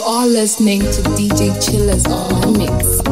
You are listening to DJ Chilaz on my mix.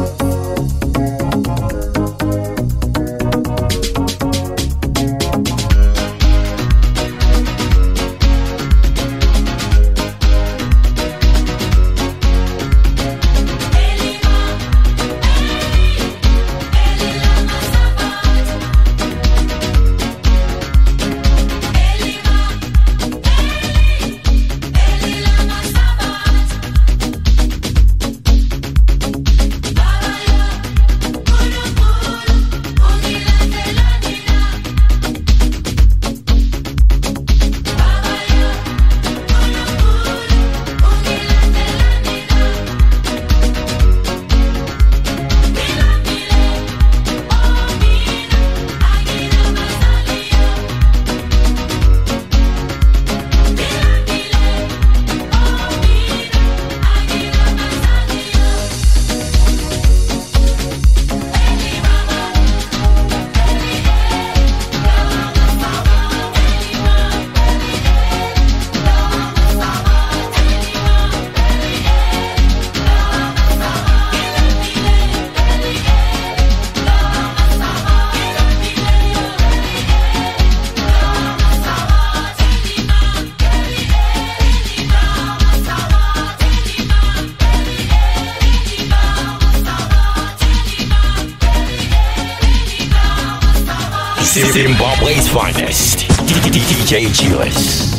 Finest, DJ Chilaz.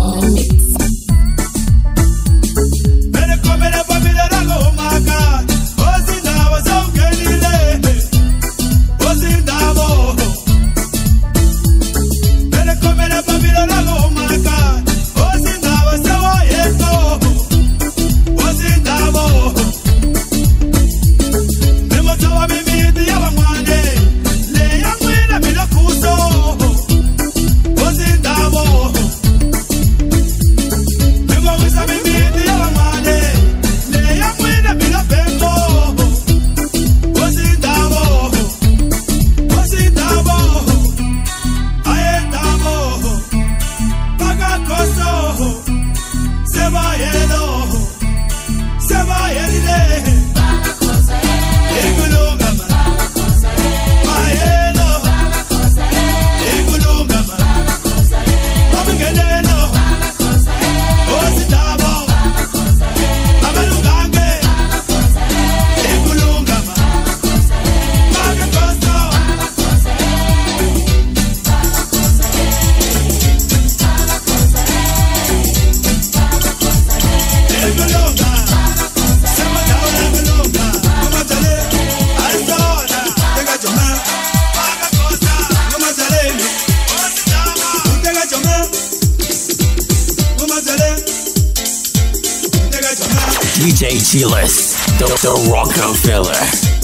On the mix. DJ Chilaz, the, the Rockefeller.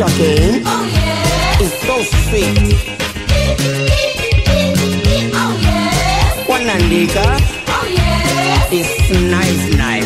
chucking. Oh yeah. It's so sweet. Oh yeah. One and Oh yeah. It's nice, nice.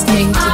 Listening to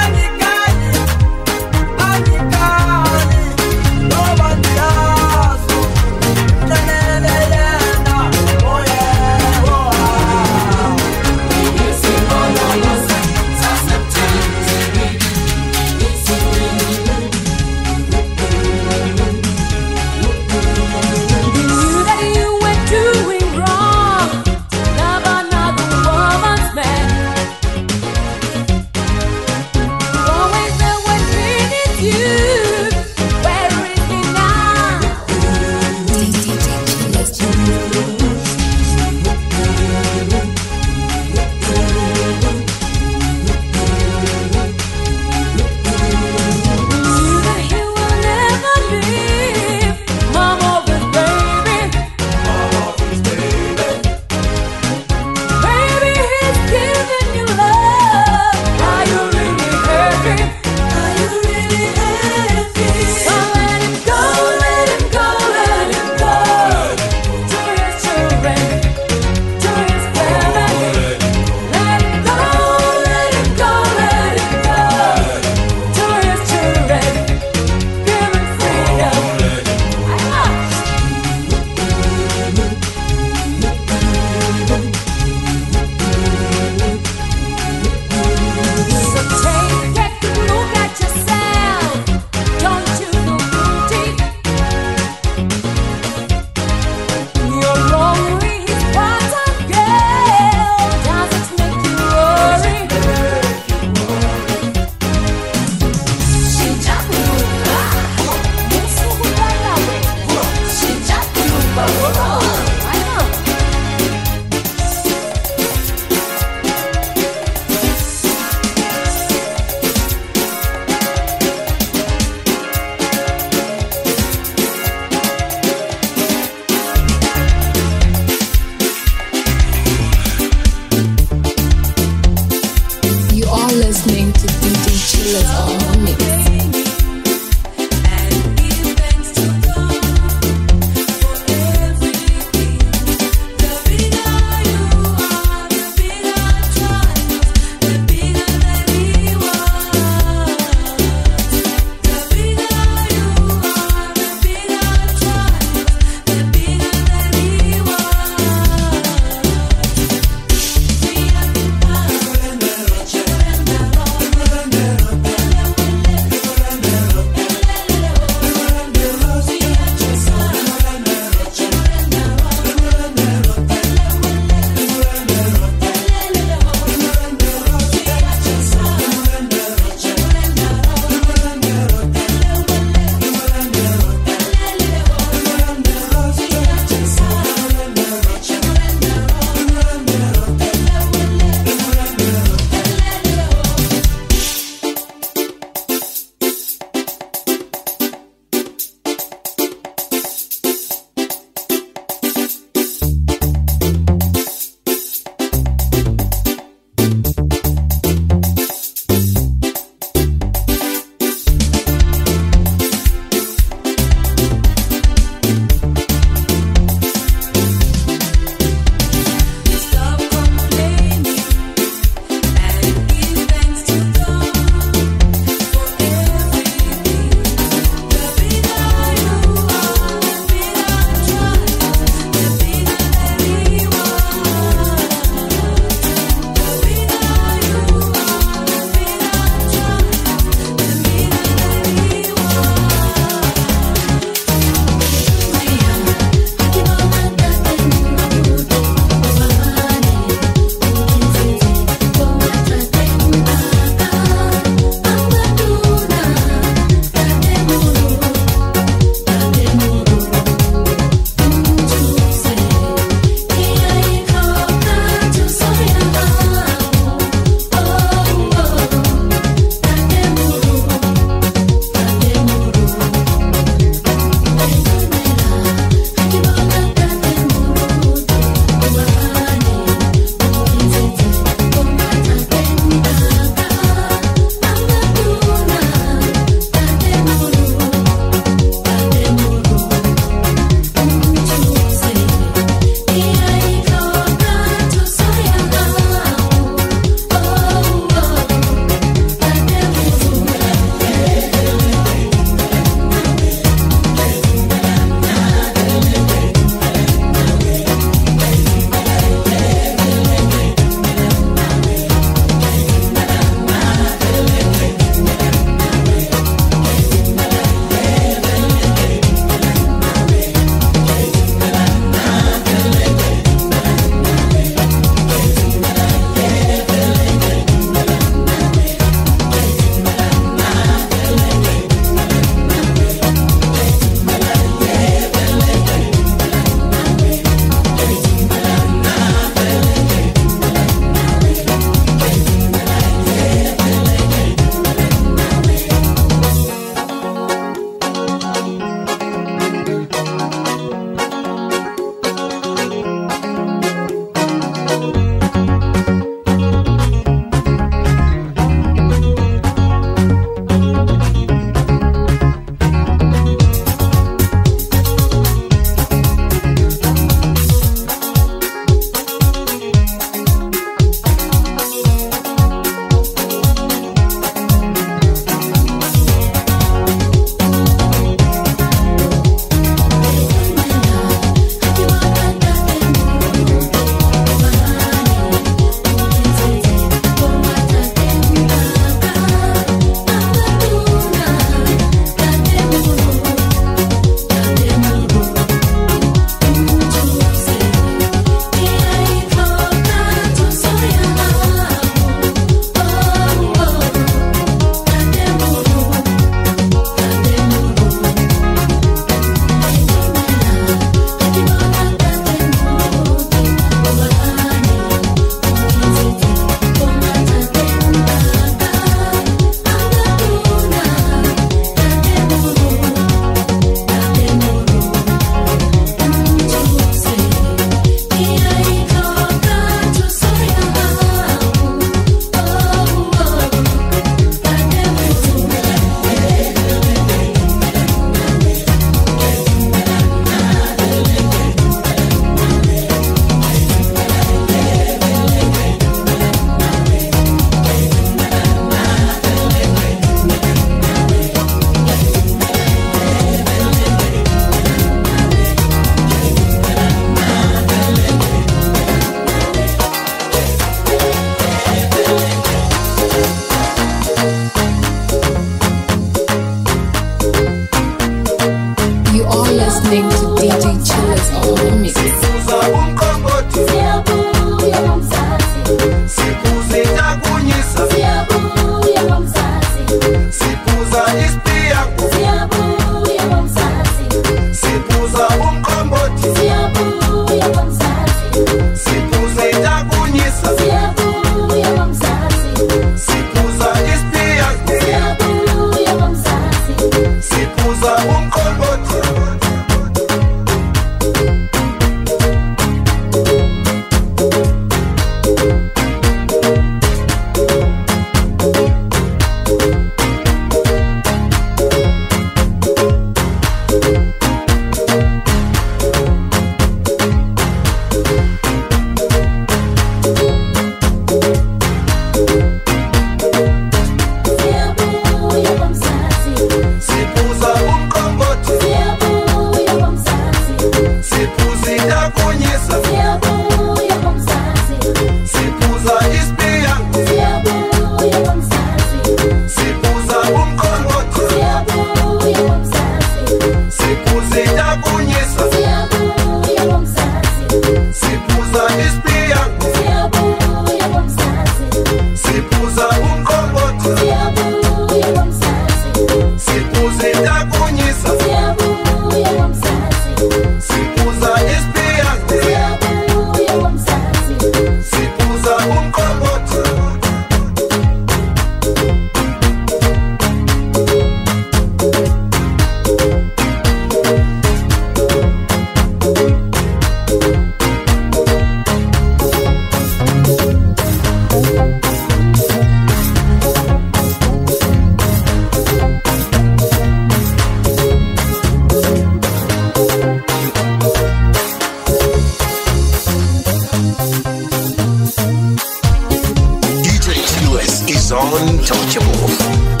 정치보고.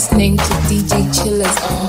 Listening to DJ Chilaz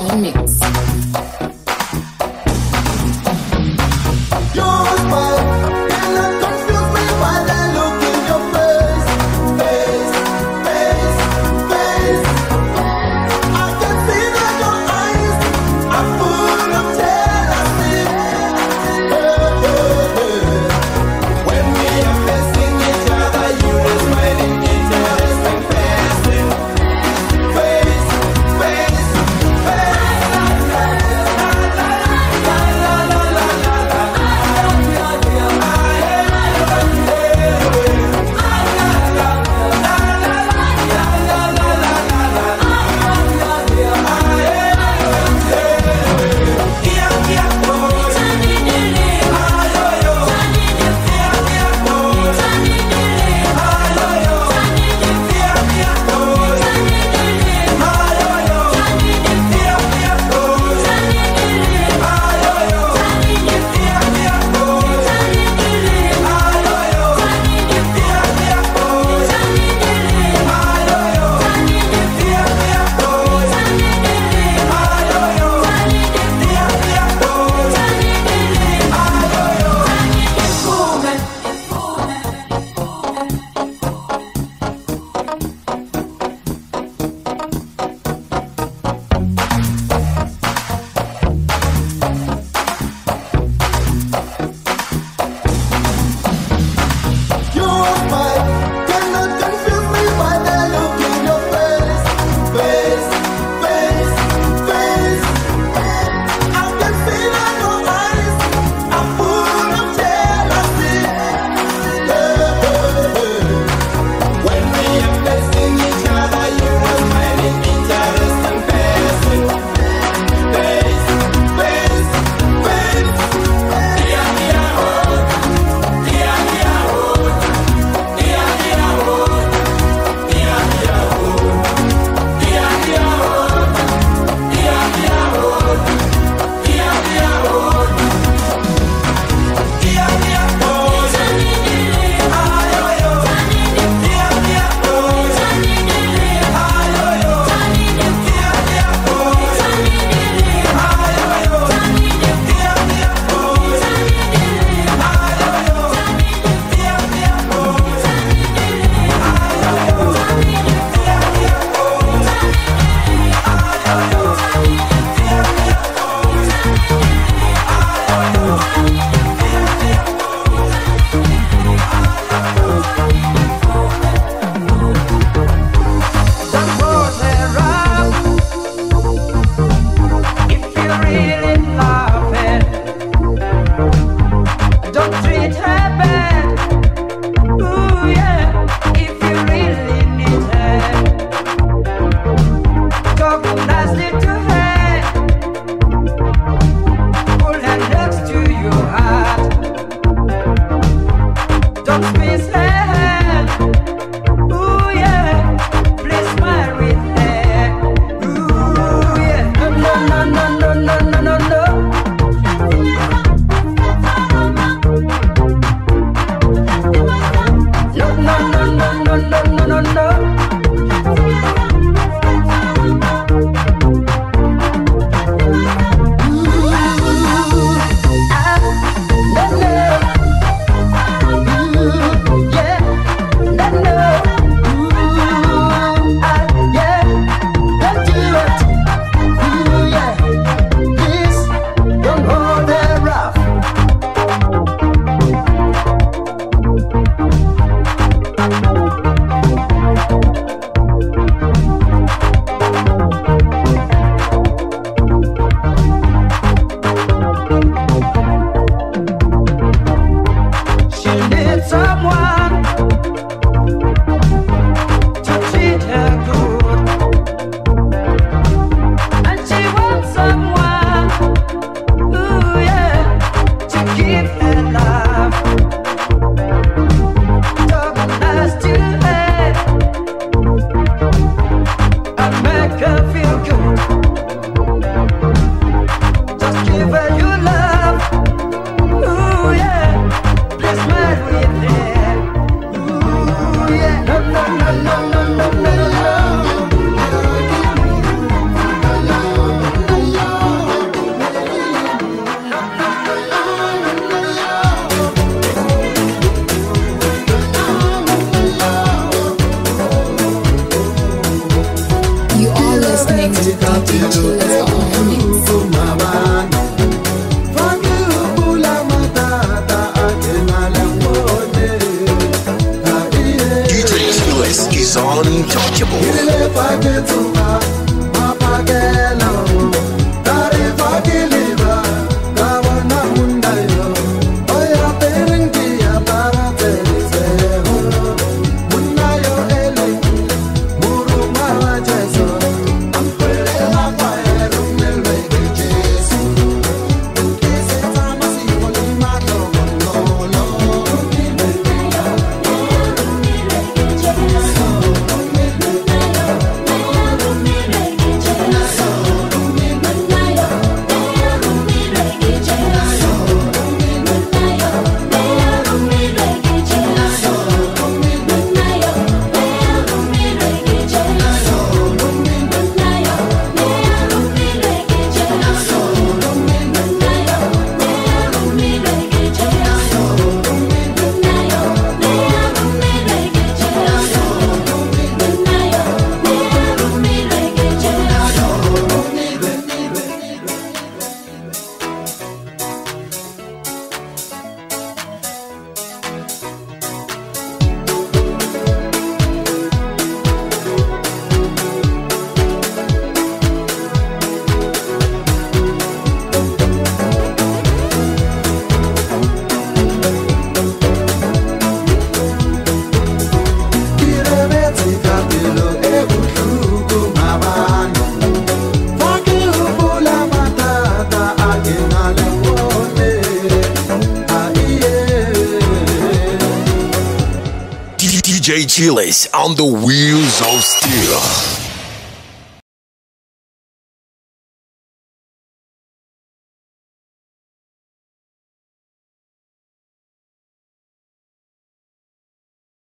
Chilaz on the wheels.